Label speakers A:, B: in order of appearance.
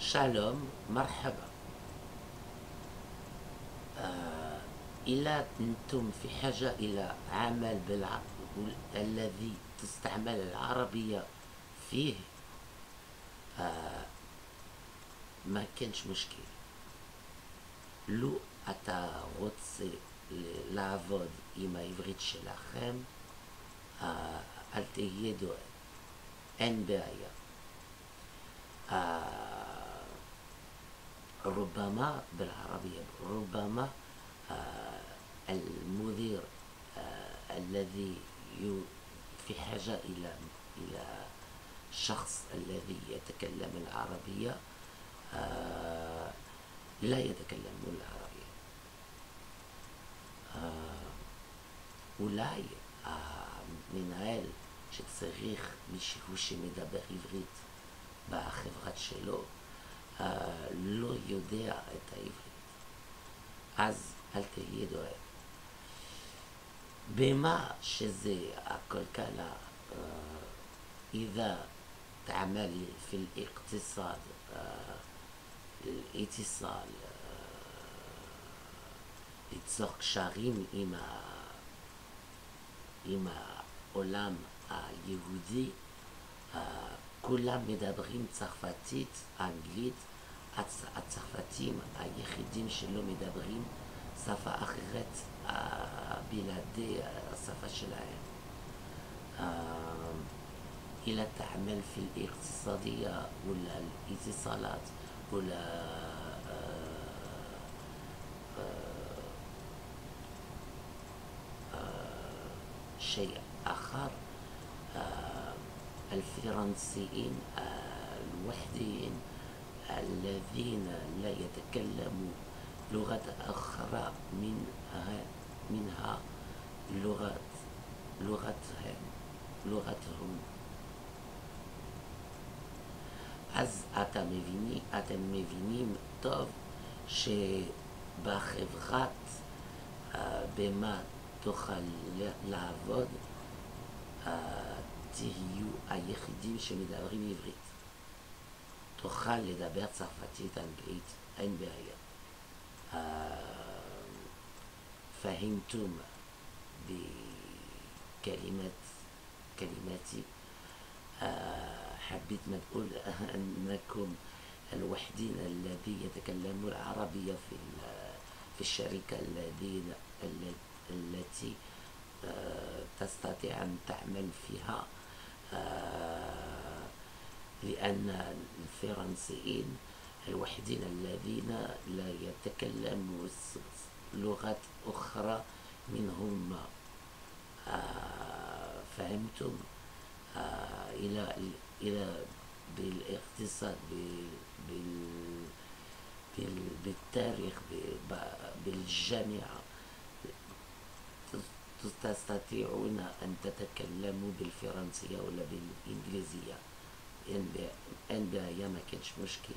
A: شالوم مرحبا آه إلا أنتم في حاجة إلى عمل بالع... الذي تستعمل العربية فيه آه ما كانش مشكل لو أتا غوتسي לעבוד עם העברית שלכם, אל תהיה דואג, אין בעיה. ربما بالعربية ربما المدير الذي في حاجة إلى إلى شخص الذي يتكلم العربية لا يتكلم العربية אולי המנהל שצריך מישהו שמדבר עברית בחברת שלו לא יודע את העברית. אז אל תהיה דואג. במה שזה הכלכלה, إذا تعملي في الاقتصاد الاتصال ליצור קשרים עם, ה... עם העולם היהודי, כולם מדברים צרפתית, אנגלית, הצרפתים היחידים שלא מדברים שפה אחרת בלעדי השפה שלהם. إلى تعمل في الاقتصادية ولا الاتصالات ولا شيء آخر الفرنسيين الوحديين الذين لا يتكلموا لغة أخرى منها منها لغة لغتهم لغتهم אז אתה מביני, אתם מבינים טוב שבחברת במה תוכל לעבוד תהיו היחידים שמדברים עברית. תוכל לדבר צרפתית, אנגלית, אין בעיה. فهمتم بكلمات كلماتي حبيت ما تقول أنكم الوحيدين الذي يتكلموا العربية في في الشركة الذين التي تستطيع أن تعمل فيها لأن الفرنسيين الوحيدين الذين لا يتكلموا لغات أخرى منهم فهمتم إلى إلى بالاقتصاد بالتاريخ بالجامعة تستطيعون أن تتكلموا بالفرنسية ولا بالإنجليزية. إن بها ما كانش مشكل.